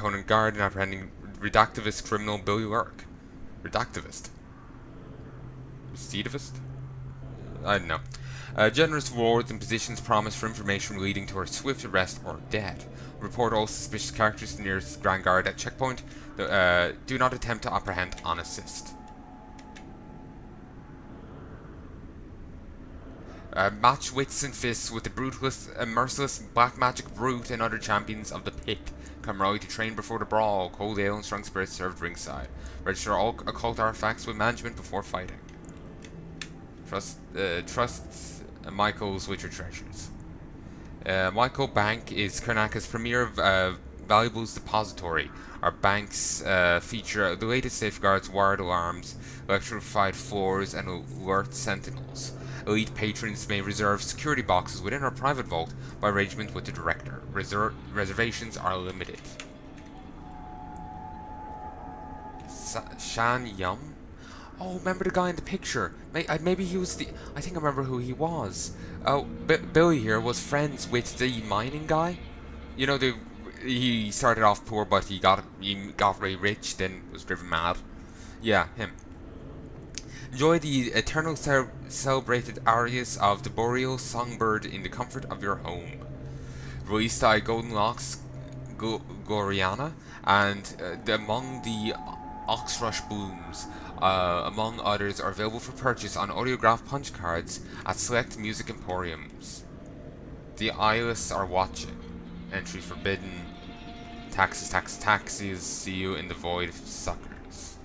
Conan Guard in apprehending redactivist criminal Billie Lurk. Redactivist? Recidivist? I don't know. Uh, generous rewards and positions promised for information leading to her swift arrest or death. Report all suspicious characters to the nearest Grand Guard at checkpoint. Uh, do not attempt to apprehend on assist. Uh, match wits and fists with the brutalist, uh, merciless black magic brute and other champions of the pit. Come rally to train before the brawl. Cold ale and strong spirits served ringside. Register all occult artifacts with management before fighting. Trust, uh, trust uh, Michael's Witcher treasures. Uh, Michael Bank is Karnaca's premier uh, valuables depository. Our banks uh, feature the latest safeguards, wired alarms, electrified floors, and alert sentinels. Elite patrons may reserve security boxes within our private vault by arrangement with the director. Reser reservations are limited. Sa Shan Yum? Oh, remember the guy in the picture? Uh, maybe he was the... I think I remember who he was. Oh, B Billie here was friends with the mining guy. You know, the he started off poor, but he got he got very rich, then was driven mad. Yeah, him. Enjoy the eternal celebrated arias of the boreal songbird in the comfort of your home. Released by Golden Go Goriana and uh, among the Oxrush Blooms, uh, among others, are available for purchase on audiograph punch cards at select music emporiums. The eyeless are watching. Entry forbidden. Taxes, taxes, taxis. See you in the void, suckers.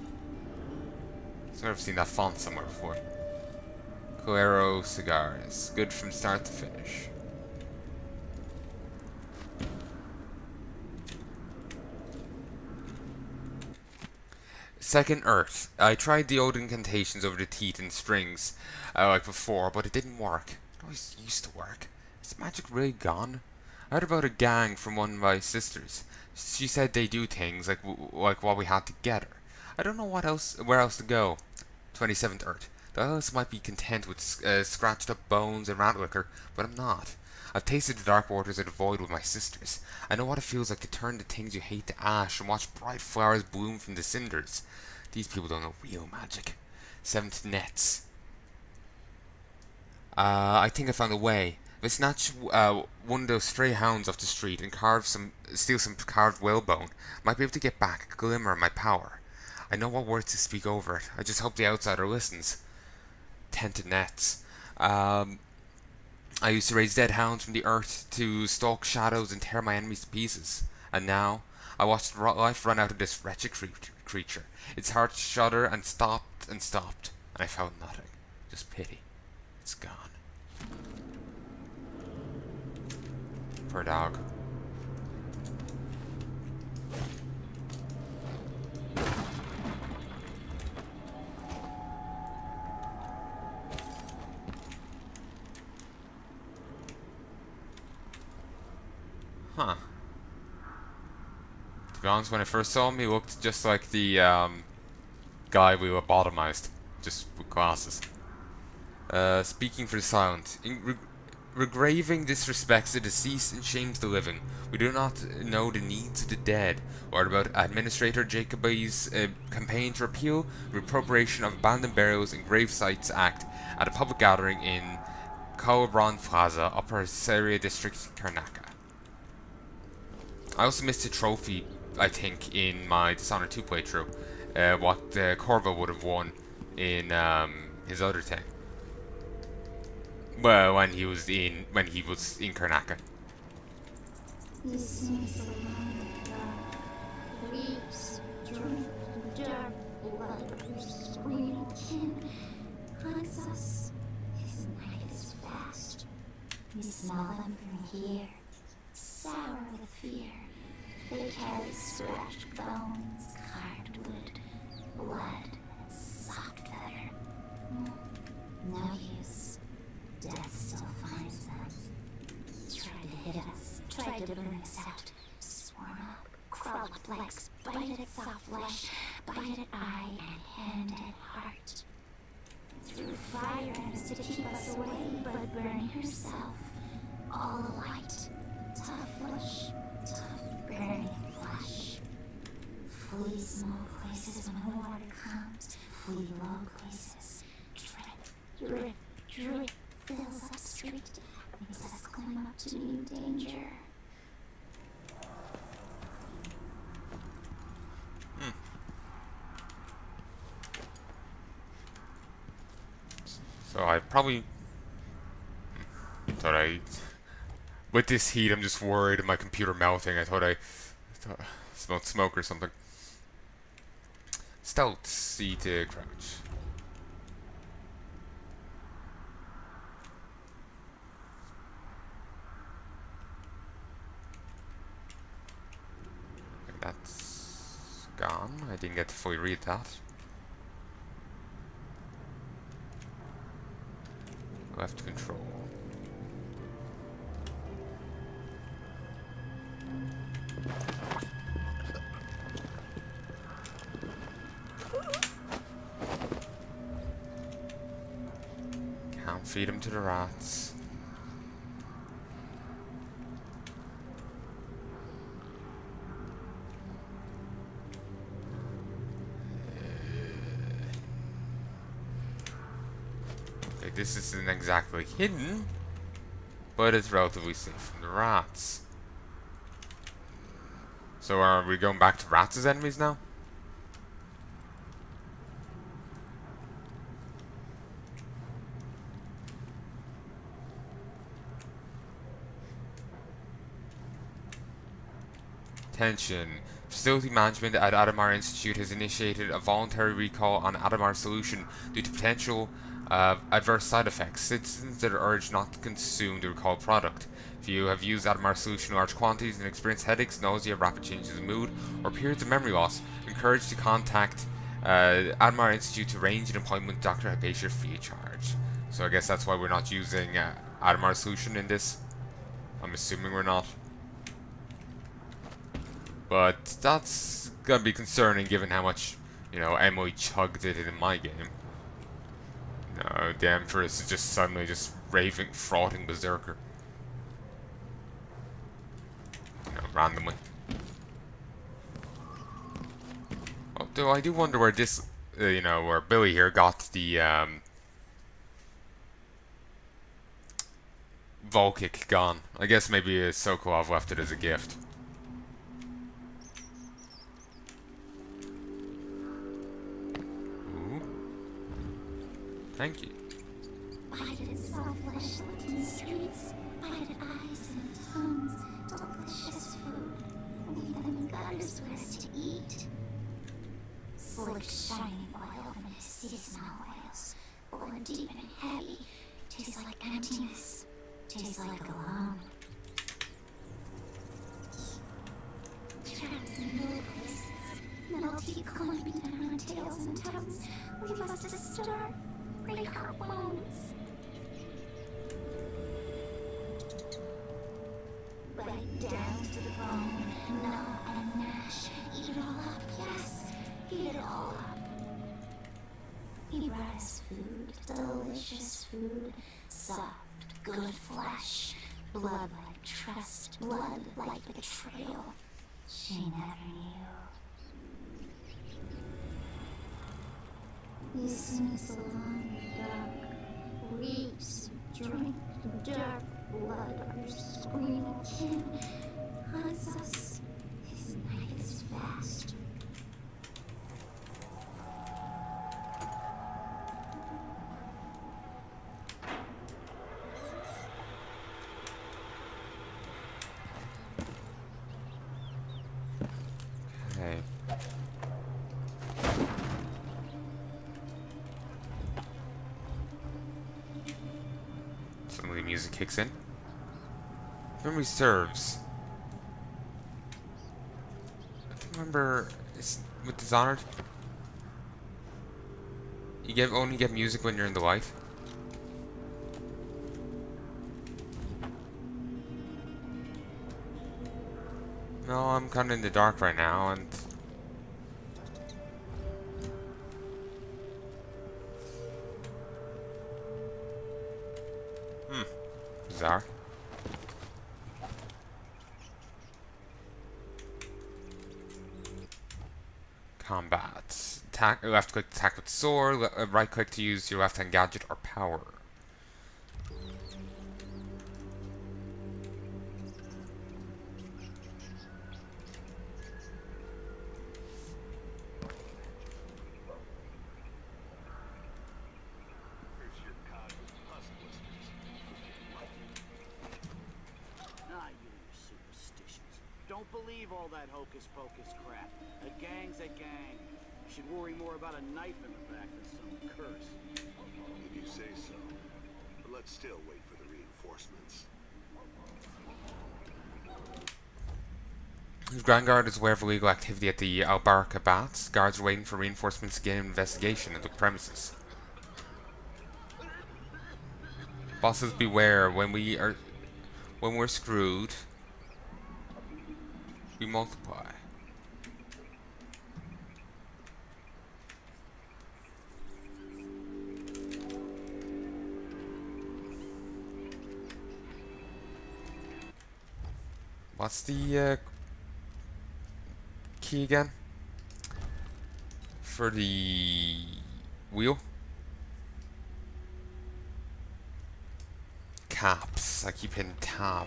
So I've seen that font somewhere before. Cuero cigars. Good from start to finish. Second Earth. I tried the old incantations over the teeth and strings uh, like before, but it didn't work. It always used to work. Is magic really gone? I heard about a gang from one of my sisters. She said they do things like like what we had together. I don't know what else, where else to go. 27th Earth. The others might be content with uh, scratched up bones and rat liquor, but I'm not. I've tasted the dark waters of the void with my sisters. I know what it feels like to turn the things you hate to ash and watch bright flowers bloom from the cinders. These people don't know real magic. Seventh nets. Uh, I think I found a way. If I snatch uh, one of those stray hounds off the street and carve some, steal some carved whalebone, might be able to get back a glimmer of my power. I know what words to speak over it. I just hope the outsider listens. Tented nets. Um, I used to raise dead hounds from the earth to stalk shadows and tear my enemies to pieces. And now, I watched life run out of this wretched creature. Its heart shudder and stopped and stopped, and I found nothing. Just pity. It's gone. Poor dog. Huh. To be honest, when I first saw him, he looked just like the um, guy we lobotomized, just with glasses. Uh, speaking for the silent. Re regraving disrespects the deceased and shames the living. We do not know the needs of the dead. What about Administrator Jacoby's uh, campaign to repeal Reappropriation of Abandoned Burials and Grave Sites Act at a public gathering in Kalabron Plaza, Upper Cyria District, Karnaca? I also missed a trophy, I think, in my Dishonored 2 playthrough. Uh, what uh, Corvo would have won in um, his other thing. Well, when he was in when he was in Karnaca. We them from here, sour with fear. They carry scratched bones, carved wood, blood, soft feather. No use. Death still finds them. Tried to hit us, tried to burn us out. Swarm up, crawl up legs, bite at soft flesh, bite at eye and hand and heart. Threw fire us to keep us away, but burn herself. All light, tough flesh, tough burning flesh. Flee small places when the water comes. Flee low places. Drip, drip, drip fills up street. Makes us climb up to new danger. Hmm. So I probably I, with this heat, I'm just worried of my computer melting. I thought I, thought I smelled smoke or something. Stealth, C to uh, crouch. That's gone. I didn't get to fully read that. Left control. To the rats. Okay, this isn't exactly hidden, but it's relatively safe from the rats. So are we going back to rats as enemies now? Attention. Facility management at Addermire Institute has initiated a voluntary recall on Addermire solution due to potential uh, adverse side effects. Citizens are urged not to consume the recalled product. If you have used Addermire solution in large quantities and experienced headaches, nausea, rapid changes in mood, or periods of memory loss, encouraged to contact uh, Addermire Institute to arrange an appointment with Dr. Hypatia free of charge. So I guess that's why we're not using uh, Addermire solution in this. I'm assuming we're not. But that's gonna be concerning given how much, you know, Emily chugged it in my game. No, the is just suddenly just raving, frothing berserker. You know, randomly. Although I do wonder where this, uh, you know, where Billie here got the, um... Voltaic gun. I guess maybe Sokolov left it as a gift. Thank you. Flesh licked in streets, bided eyes and tongues, delicious food. In gutters us to eat. Slick, shiny oil from his seasonal oils, born deep and heavy, tastes like emptiness, tastes like alone. Traps in low places, clamping down on tails and tongues, leave us to break bones. Down to the bone, gnaw and gnash, eat it all up, yes, eat it all up. Us food, delicious food, soft, good flesh, blood like trust, blood like betrayal. She never knew. Sings along the dark, reaps, drink the dark blood of your screaming kin, hunts us. His night is fast. Suddenly music kicks in. Memory serves. I remember it's with Dishonored. You get only get music when you're in the light. No, I'm kind of in the dark right now, and Combat. Left click to attack with sword, uh, right click to use your left hand gadget or power. Wait for the reinforcements. Grand Guard is aware of illegal activity at the Albarca Baths. Guards are waiting for reinforcements to begin an investigation of the premises. Bosses beware, when we are when we're screwed, we multiply. What's the uh, key again? For the wheel? Caps. I keep hitting tab.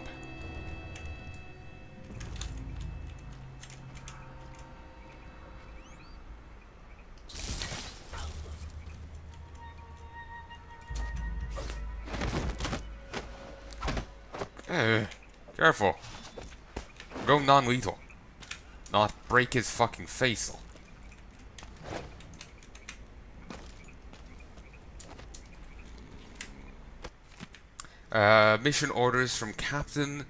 Eh, careful. Go non-lethal. Not break his fucking face. Uh, mission orders from Captain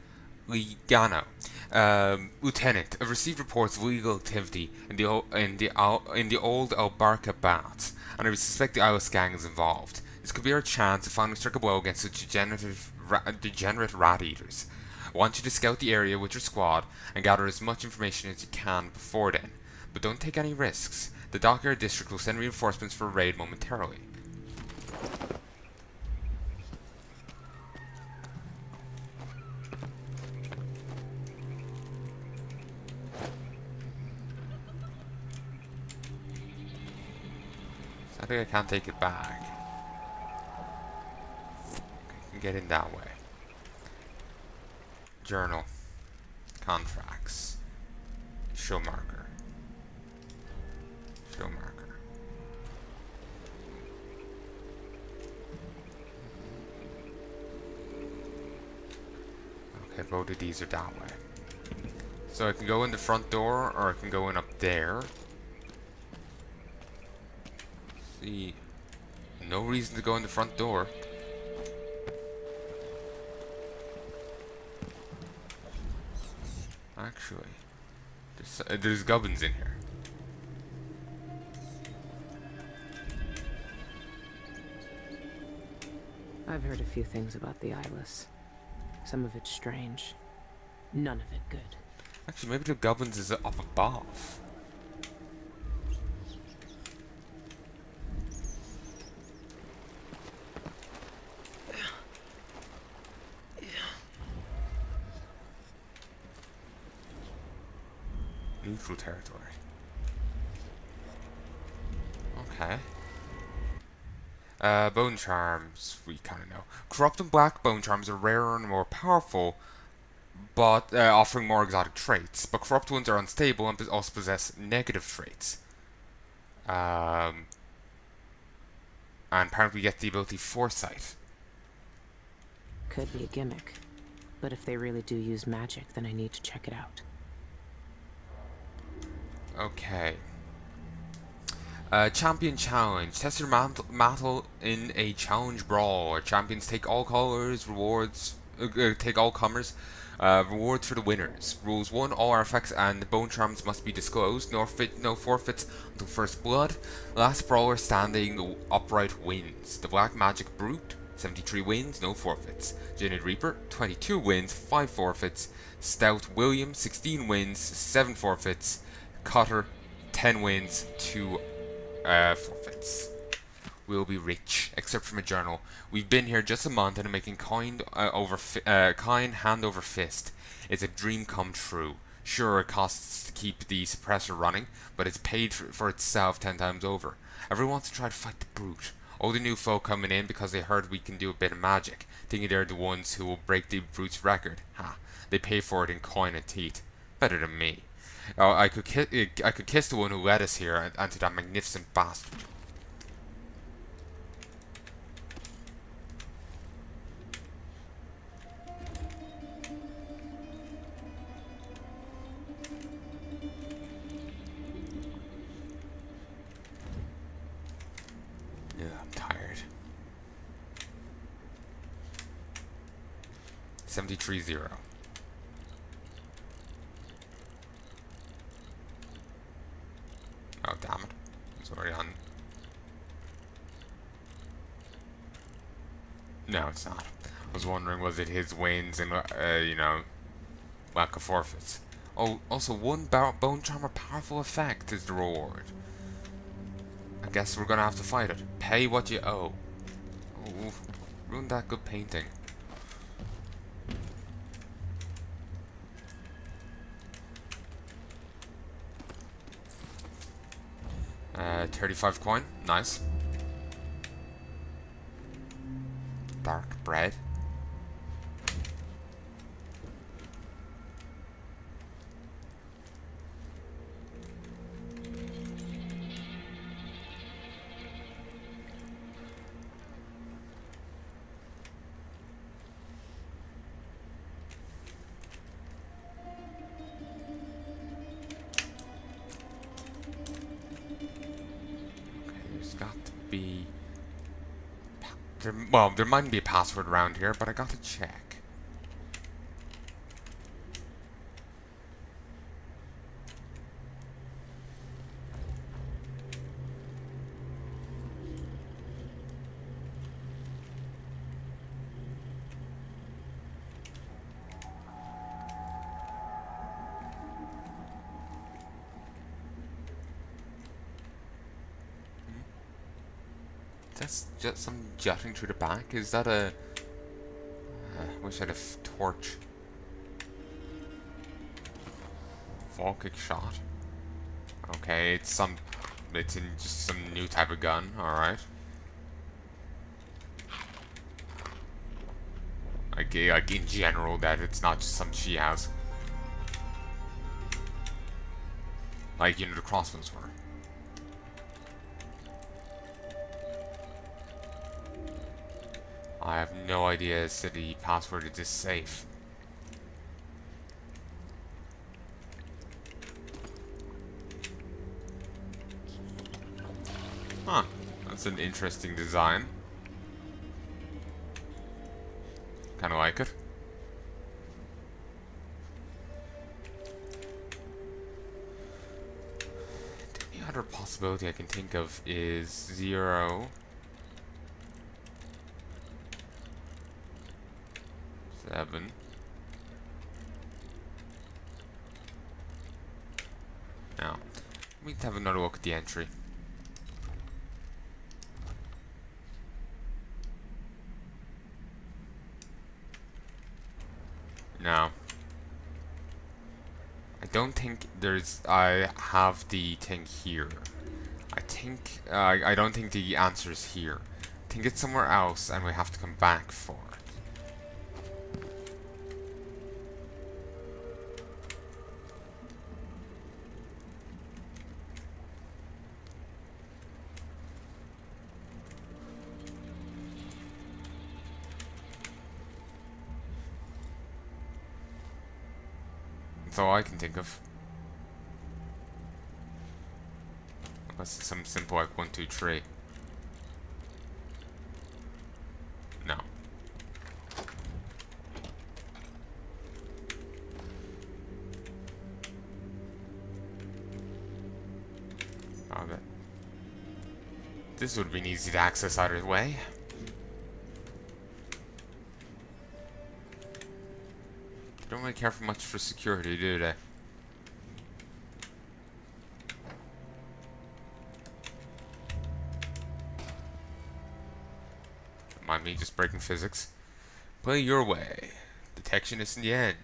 Ligano. Um, Lieutenant, I've received reports of illegal activity in the o- in the Al- in the old Albarca Baths, and I suspect the Eyeless gang is involved. This could be our chance to finally strike a blow against the degenerate, ra- degenerate rat eaters. I want you to scout the area with your squad and gather as much information as you can before then, but don't take any risks. The Dockyard District will send reinforcements for a raid momentarily. Sadly, I can't take it back. I can get in that way. Journal. Contracts. Show marker. Show marker. Okay, both of these are that way. So I can go in the front door, or I can go in up there. See, no reason to go in the front door. Actually, there's, uh, there's gubbins in here. I've heard a few things about the Eyeless. Some of it strange. None of it good. Actually, maybe the gubbins is up above. Neutral territory. Okay. Uh, bone charms, we kind of know. Corrupt and black bone charms are rarer and more powerful, but uh, offering more exotic traits. But corrupt ones are unstable and also possess negative traits. Um, and apparently we get the ability Foresight. Could be a gimmick. But if they really do use magic, then I need to check it out. Okay. Uh, champion challenge. Test your mant- mantle in a challenge brawl. Champions take all colors, rewards. Uh, uh, take all comers. Uh, rewards for the winners. Rules 1. All artifacts and bone charms must be disclosed. No, fit, no forfeits until first blood. Last brawler standing upright wins. The Black Magic Brute. 73 wins, no forfeits. Jaded Reaper, 22 wins, 5 forfeits. Stout William, 16 wins, 7 forfeits. Cutter, 10 wins, 2 uh, forfeits. We'll be rich, except from a journal. We've been here just a month and are making kind uh, over uh, kind hand over fist. It's a dream come true. Sure, it costs to keep the suppressor running, but it's paid for, for itself ten times over. Everyone wants to try to fight the brute. All the new folk coming in because they heard we can do a bit of magic, thinking they're the ones who will break the brute's record. Ha! They pay for it in coin and teeth. Better than me. Oh, I could ki eh, I could kiss the one who led us here and, and to that magnificent bastard. I'm tired. 73 0. Oh, damn it. It's already on. No, it's not. I was wondering, was it his wains and, uh, you know, lack of forfeits? Oh, also, one bone charmer powerful effect is the reward. I guess we're gonna have to fight it. Pay what you owe. Ruined that good painting. Uh, 35 coin. Nice. Dark bread. Well, there might be a password around here, but I gotta check. That's just some jutting through the back. Is that a? Uh, wish I had a torch. Voltaic shot. Okay, it's some. It's in just some new type of gun. All right. Like, in general, that it's not just some she has. Like you know the crossbows were. I have no idea as to the password to this safe. Huh. That's an interesting design. Kinda like it. The other possibility I can think of is zero. Seven. Now, let me have another look at the entry. Now, I don't think there's. I have the thing here. I think. Uh, I don't think the answer is here. I think it's somewhere else, and we have to come back for That's all I can think of. Unless it's some simple like one, two, three. No. Okay. This would have been easy to access either way. Really care for much for security, do they? Mind me just breaking physics. Play your way. Detection is in the end.